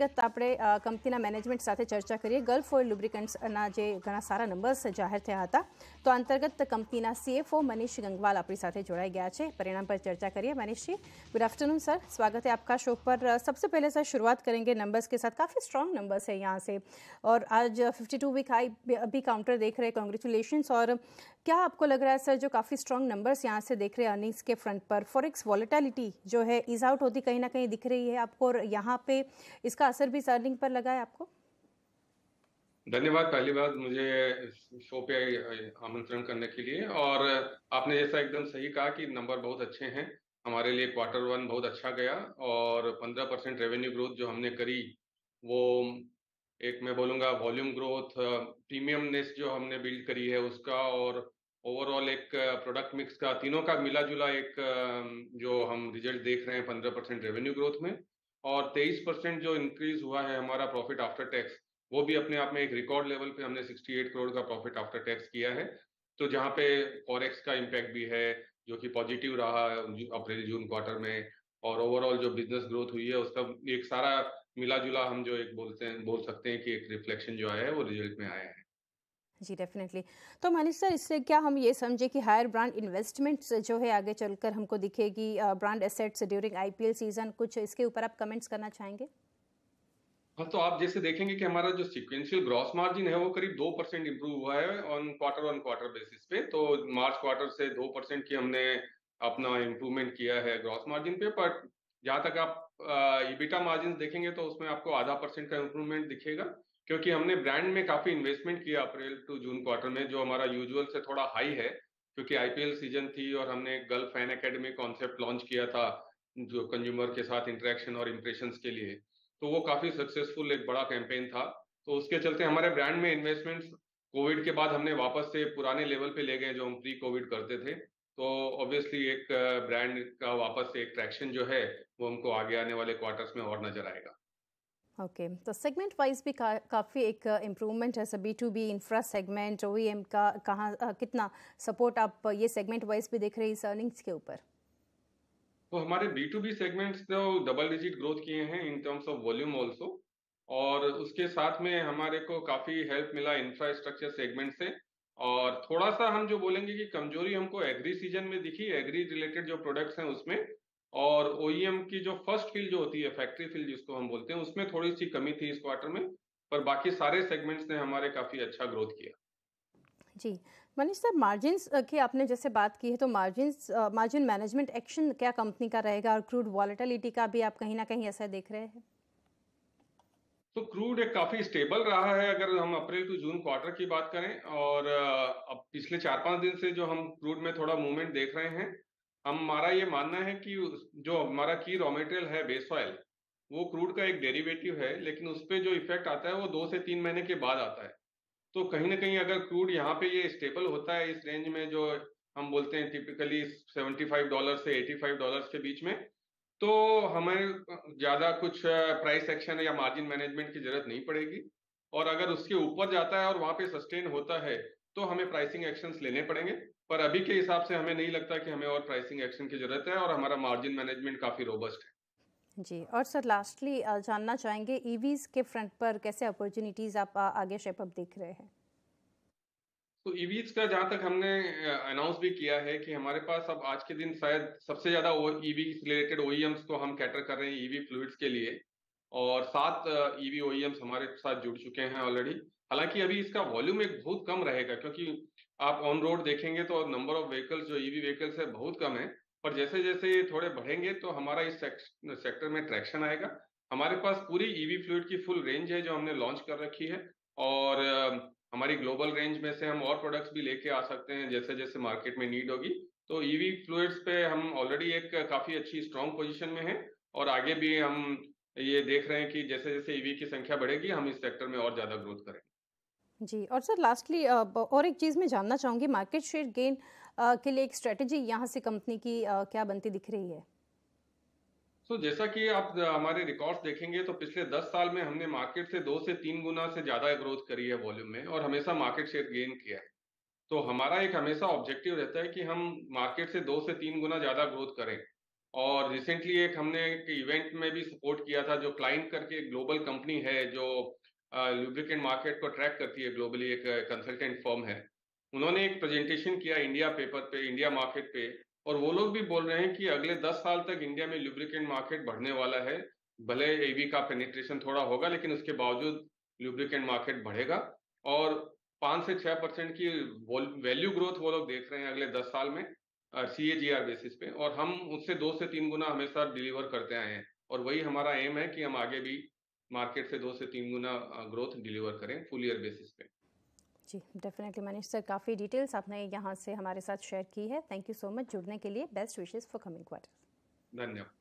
ગત આપણે કંપનીના મેનેજમેન્ટ સાથે ચર્ચા કરીએ ગલ્ફ ઓઇલ લુબ્રિકન્ટ્સના જે ઘણા સારા નંબર્સ જાહેર થયા હતા તો અંતર્ગત કંપનીના સીએફઓ मनीष गंगवाल अपनी साथ जोड़ाई गया है परिणाम पर चर्चा करिए Manish ji good afternoon sir स्वागत है आपका शो पर सबसे पहले सर शुरुआत करेंगे नंबर्स के साथ काफ़ी स्ट्रॉन्ग नंबर्स है यहाँ से और आज 52 वीक हाई अभी काउंटर देख रहे हैं कॉन्ग्रेचुलेशन और क्या आपको लग रहा है सर जो काफ़ी स्ट्रॉन्ग नंबर्स यहाँ से देख रहे हैं अर्निंग्स के फ्रंट पर फॉरेक्स वॉलेटिलिटी जो है इज आउट होती कहीं ना कहीं दिख रही है आपको और यहाँ पे इसका असर भी अर्निंग पर लगा है आपको? धन्यवाद, पहली बात मुझे शो पे आमंत्रण करने के लिए। और आपने जैसा एकदम सही कहा कि नंबर बहुत अच्छे हैं। हमारे लिए क्वार्टर वन बहुत अच्छा गया और 15 परसेंट रेवेन्यू ग्रोथ जो हमने करी, वो एक मैं बोलूँगा वॉल्यूम ग्रोथ प्रीमियमनेस जो हमने बिल्ड करी है उसका और ओवरऑल एक प्रोडक्ट मिक्स का, तीनों का मिला जुला एक जो हम रिज़ल्ट देख रहे हैं पंद्रह परसेंट रेवेन्यू ग्रोथ में। और तेईस परसेंट जो इंक्रीज हुआ है हमारा प्रॉफिट आफ्टर टैक्स वो भी अपने आप में एक रिकॉर्ड लेवल पे हमने 68 करोड़ का प्रॉफिट आफ्टर टैक्स किया है। तो जहाँ पे फॉरेक्स का इम्पैक्ट भी है, जो कि पॉजिटिव रहा अप्रैल, जून क्वार्टर में, और ओवरऑल जो बिज़नेस ग्रोथ हुई है उसका एक सारा मिला जुला हम जो एक बोलते हैं, बोल सकते हैं कि एक रिफ्लेक्शन जो आया है, वो रिज़ल्ट में आया है। जी डेफिनेटली तो मनीष सर, इससे क्या हम ये समझे कि हायर ब्रांड इन्वेस्टमेंट्स जो है आगे चलकर हमको दिखेगी brand assets during IPL season कुछ इसके ऊपर आप कमेंट्स करना चाहेंगे? हाँ तो आप जैसे देखेंगे कि हमारा जो सिक्वेंशियल ग्रॉस मार्जिन है वो करीब दो परसेंट इम्प्रूव हुआ है on quarter on quarter basis पे। तो मार्च क्वार्टर से दो परसेंट की हमने अपना इम्प्रूवमेंट किया है ग्रॉस मार्जिन पे। पर जहाँ तक आप ईबिटा मार्जिन देखेंगे तो उसमें आपको आधा परसेंट का इम्प्रूवमेंट दिखेगा। क्योंकि हमने ब्रांड में काफ़ी इन्वेस्टमेंट किया अप्रैल टू जून क्वार्टर में, जो हमारा यूजुअल से थोड़ा हाई है, क्योंकि आईपीएल सीज़न थी और हमने girl fan academy concept launch किया था, जो कंज्यूमर के साथ इंटरेक्शन और इम्प्रेशन के लिए। तो वो काफ़ी सक्सेसफुल एक बड़ा कैंपेन था। तो उसके चलते हमारे ब्रांड में इन्वेस्टमेंट्स कोविड के बाद हमने वापस से पुराने लेवल पे ले गए जो हम प्री कोविड करते थे। तो ऑब्वियसली एक ब्रांड का वापस से एक ट्रैक्शन जो है, वो हमको आगे आने वाले क्वार्टर्स में और नज़र आएगा। ओके okay, तो सेगमेंट वाइज भी का, काफ़ी एक इम्प्रूवमेंट है B to B infra segment ओ का कहाँ कितना सपोर्ट आप ये सेगमेंट वाइज भी देख रहे हैं इस अर्निंग्स के ऊपर? तो हमारे बी टू बी सेगमेंट्स तो डबल डिजिट ग्रोथ किए हैं in terms of volume also और उसके साथ में हमारे को काफ़ी हेल्प मिला इंफ्रास्ट्रक्चर सेगमेंट से। और थोड़ा सा हम जो बोलेंगे कि कमज़ोरी हमको एग्री सीज़न में दिखी। एग्री रिलेटेड जो प्रोडक्ट्स हैं उसमें और ओ e की जो फ़र्स्ट फील जो होती है फैक्ट्री फील जिसको हम बोलते हैं उसमें थोड़ी सी कमी थी इस क्वार्टर में पर बाकी सारे सेगमेंट्स ने हमारे काफ़ी अच्छा ग्रोथ किया। जी। मनीष सर मार्जिन की आपने जैसे बात की है तो मार्जिन मार्जिन मैनेजमेंट एक्शन क्या कंपनी का रहेगा और क्रूड वॉलेटिलिटी का भी आप कहीं ना कहीं ऐसा देख रहे हैं? तो क्रूड एक काफ़ी स्टेबल रहा है अगर हम अप्रैल टू जून क्वार्टर की बात करें और अब पिछले चार पाँच दिन से जो हम क्रूड में थोड़ा मूवमेंट देख रहे हैं हमारा ये मानना है कि जो हमारा की रॉ मेटेरियल है बेस ऑयल वो क्रूड का एक डेरिवेटिव है, लेकिन उस पर जो इफ़ेक्ट आता है, वो दो से तीन महीने के बाद आता है। तो कहीं ना कहीं अगर क्रूड यहाँ पे ये स्टेबल होता है, इस रेंज में जो हम बोलते हैं टिपिकली 75 डॉलर से 85 डॉलर्स के बीच में तो हमें ज़्यादा कुछ प्राइस एक्शन या मार्जिन मैनेजमेंट की ज़रूरत नहीं पड़ेगी। और अगर उसके ऊपर जाता है और वहाँ पे सस्टेन होता है तो हमें प्राइसिंग एक्शंस लेने पड़ेंगे। पर अभी के हिसाब से हमें नहीं लगता कि हमें और प्राइसिंग एक्शन की ज़रूरत है और हमारा मार्जिन मैनेजमेंट काफ़ी रोबस्ट है। जी और सर लास्टली जानना चाहेंगे ईवीज के फ्रंट पर कैसे अपॉर्चुनिटीज़ आप आगे शेपअप देख रहे हैं? तो ईवीज का जहाँ तक हमने अनाउंस भी किया है कि हमारे पास अब आज के दिन शायद सबसे ज़्यादा ईवी रिलेटेड ओईएम्स को हम कैटर कर रहे हैं ईवी फ्लूइड्स के लिए। और सात ईवी ओईएम्स हमारे साथ जुड़ चुके हैं ऑलरेडी हालाँकि अभी इसका वॉल्यूम एक बहुत कम रहेगा, क्योंकि आप ऑन रोड देखेंगे तो नंबर ऑफ़ व्हीकल्स जो ईवी व्हीकल्स है, बहुत कम है। पर जैसे जैसे ये थोड़े बढ़ेंगे तो हमारा इस सेक्टर में ट्रैक्शन आएगा। हमारे पास पूरी ईवी फ्लूइड की फुल रेंज है, जो हमने लॉन्च कर रखी है। और हमारी ग्लोबल रेंज में से हम और प्रोडक्ट्स भी लेके आ सकते हैं जैसे जैसे मार्केट में नीड होगी। तो ईवी फ्लूइड्स पे हम ऑलरेडी एक काफ़ी अच्छी स्ट्रॉन्ग पोजीशन में हैं। और आगे भी हम ये देख रहे हैं कि जैसे जैसे ईवी की संख्या बढ़ेगी, हम इस सेक्टर में और ज़्यादा ग्रोथ करेंगे। जी, और सर लास्टली और एक चीज़ मैं जानना चाहूँगी मार्केट शेयर गेन के लिए एक स्ट्रेटजी यहाँ से कंपनी की क्या बनती दिख रही है? तो जैसा कि आप हमारे रिकॉर्ड्स देखेंगे तो पिछले 10 साल में हमने मार्केट से दो से तीन गुना से ज़्यादा ग्रोथ करी है वॉल्यूम में और हमेशा मार्केट शेयर गेन किया है। तो हमारा एक हमेशा ऑब्जेक्टिव रहता है कि हम मार्केट से दो से तीन गुना ज़्यादा ग्रोथ करें। और रिसेंटली एक हमने एक इवेंट में भी सपोर्ट किया था, जो क्लाइंट करके ग्लोबल कंपनी है, जो लुब्रिकेंट मार्केट को ट्रैक करती है ग्लोबली एक कंसल्टेंट फॉर्म है। उन्होंने एक प्रेजेंटेशन किया इंडिया पेपर पे इंडिया मार्केट पे, और वो लोग भी बोल रहे हैं कि अगले दस साल तक इंडिया में लुब्रिकेंट मार्केट बढ़ने वाला है। भले एवी का पेनिट्रेशन थोड़ा होगा, लेकिन उसके बावजूद लुब्रिकेंट मार्केट बढ़ेगा। और पाँच से छः परसेंट की वैल्यू ग्रोथ वो लोग देख रहे हैं अगले दस साल में सी ए जी आर बेसिस पे। और हम उससे दो से तीन गुना हमेशा डिलीवर करते आए हैं। और वही हमारा एम है कि हम आगे भी मार्केट से दो से तीन गुना ग्रोथ डिलीवर करें फुल ईयर बेसिस पे। जी डेफिनेटली मनीष सर काफ़ी डिटेल्स आपने यहाँ से हमारे साथ शेयर की है। थैंक यू सो मच जुड़ने के लिए best wishes for coming quarter धन्यवाद।